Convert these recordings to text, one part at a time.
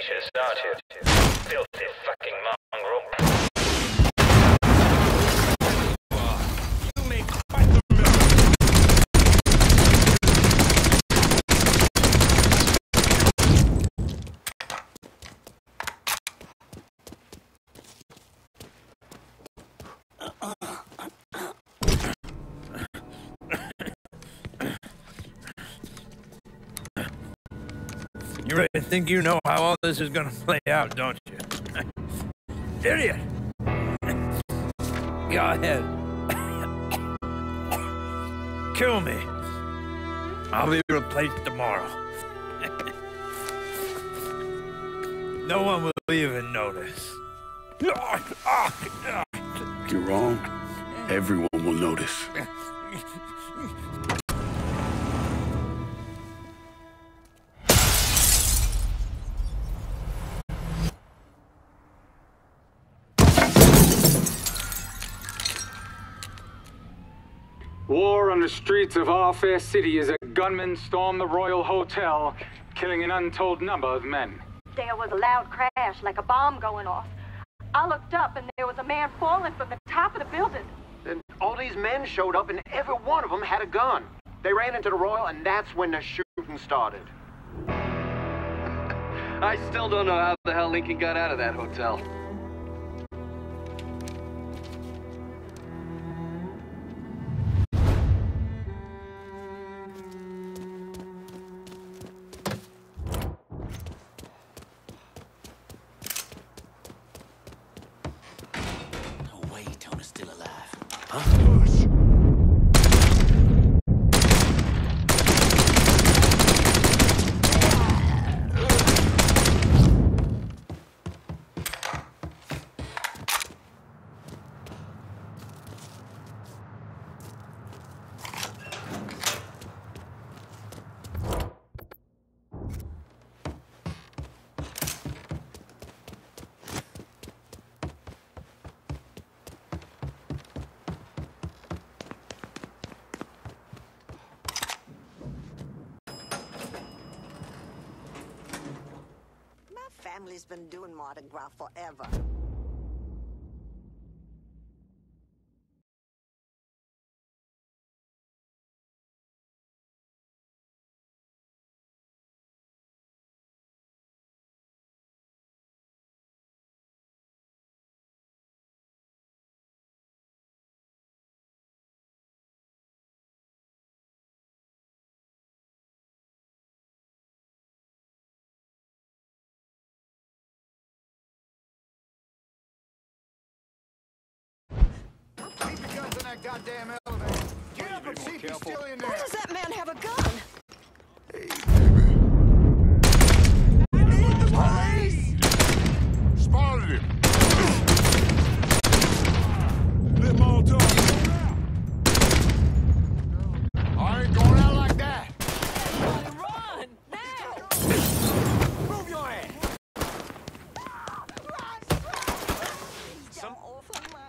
suspicious, aren't think you know how all this is gonna play out, don't you? Idiot! Go ahead. Kill me. I'll be replaced tomorrow. no one will even notice. You're wrong. Everyone will notice. War on the streets of our fair city as a gunman stormed the Royal Hotel, killing an untold number of men. There was a loud crash, like a bomb going off. I looked up and there was a man falling from the top of the building. Then all these men showed up and every one of them had a gun. They ran into the Royal and that's when the shooting started. I still don't know how the hell Lincoln got out of that hotel. Family's been doing Mardi Gras forever. That goddamn elevator. Get up and see if he's still in there. Why does that man have a gun? Spotted him. Let them all talk. I ain't going out like that. Run! Now! Move your ass. Some off my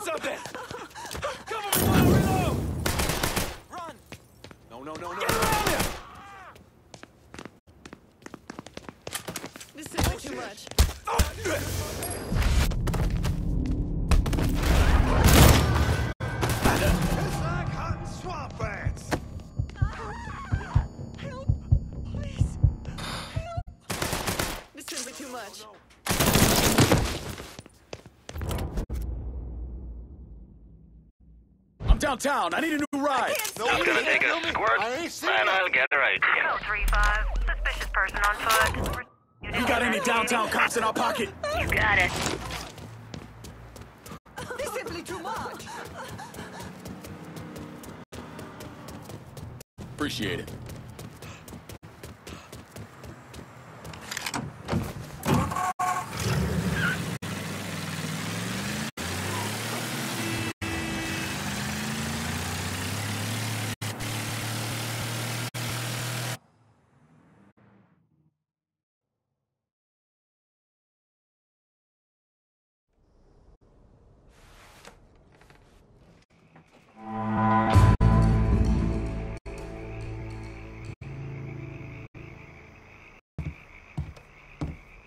Getting behind something! Cover downtown. I need a new ride. It's gonna take a squirt, and I'll get right to you. 035. Suspicious person on foot. You got any downtown cops in our pocket? You got it. It's simply too much. Appreciate it.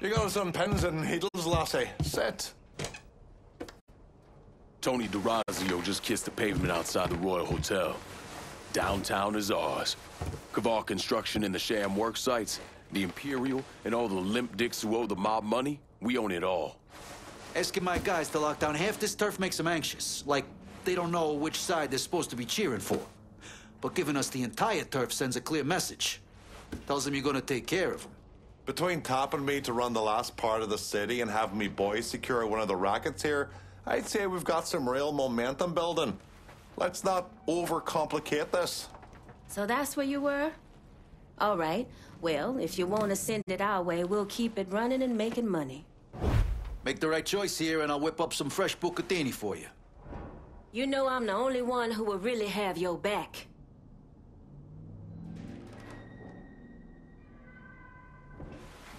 You got some pens and needles, lassie. Set. Tony DeRazio just kissed the pavement outside the Royal Hotel. Downtown is ours. Kavar Construction and the sham work sites, the Imperial, and all the limp dicks who owe the mob money, we own it all. Asking my guys to lock down half this turf makes them anxious. Like, they don't know which side they're supposed to be cheering for. But giving us the entire turf sends a clear message. Tells them you're gonna take care of them. Between tapping me to run the last part of the city and having me boys secure one of the rackets here, I'd say we've got some real momentum building. Let's not overcomplicate this. So that's where you were? All right. Well, if you want to send it our way, we'll keep it running and making money. Make the right choice here, and I'll whip up some fresh bucatini for you. You know I'm the only one who will really have your back.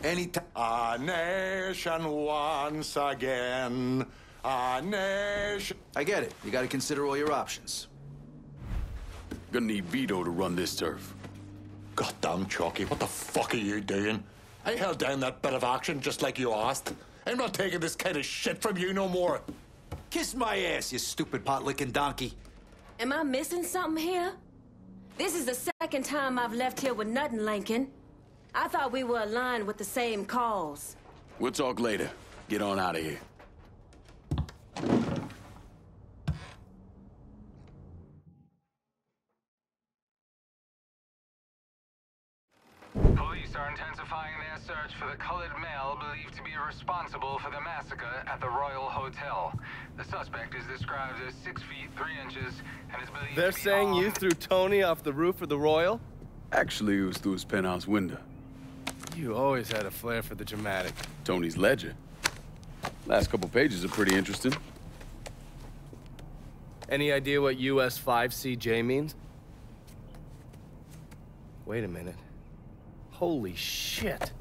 Anytime. A nation once again. A nation. I get it. You gotta consider all your options. Gonna need Vito to run this turf. Goddamn Chalky, what the fuck are you doing? I held down that bit of action just like you asked. I'm not taking this kind of shit from you no more. Kiss my ass, you stupid pot-licking donkey. Am I missing something here? This is the second time I've left here with nothing, Lincoln. I thought we were aligned with the same cause. We'll talk later. Get on out of here. Police are intensifying their search for the colored male believed to be responsible for the massacre at the Royal Hotel. The suspect is described as six feet three inches and is believed They're to be saying you threw Tony off the roof of the Royal? Actually, it was through his penthouse window. You always had a flair for the dramatic. Tony's ledger. Last couple pages are pretty interesting. Any idea what US 5CJ means? Wait a minute. Holy shit.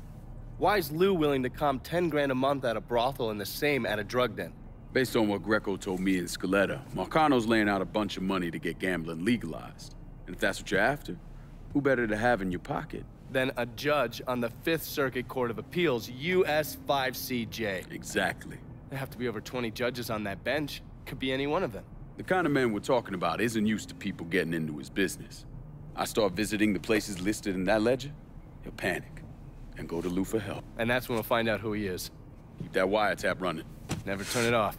Why is Lou willing to comp 10 grand a month at a brothel and the same at a drug den? Based on what Greco told me and Scaletta, Marcano's laying out a bunch of money to get gambling legalized. And if that's what you're after, who better to have in your pocket? Then a judge on the Fifth Circuit Court of Appeals, US 5CJ. Exactly. There have to be over 20 judges on that bench. Could be any one of them. The kind of man we're talking about isn't used to people getting into his business. I start visiting the places listed in that ledger, he'll panic and go to Lou for help. And that's when we'll find out who he is. Keep that wiretap running. Never turn it off.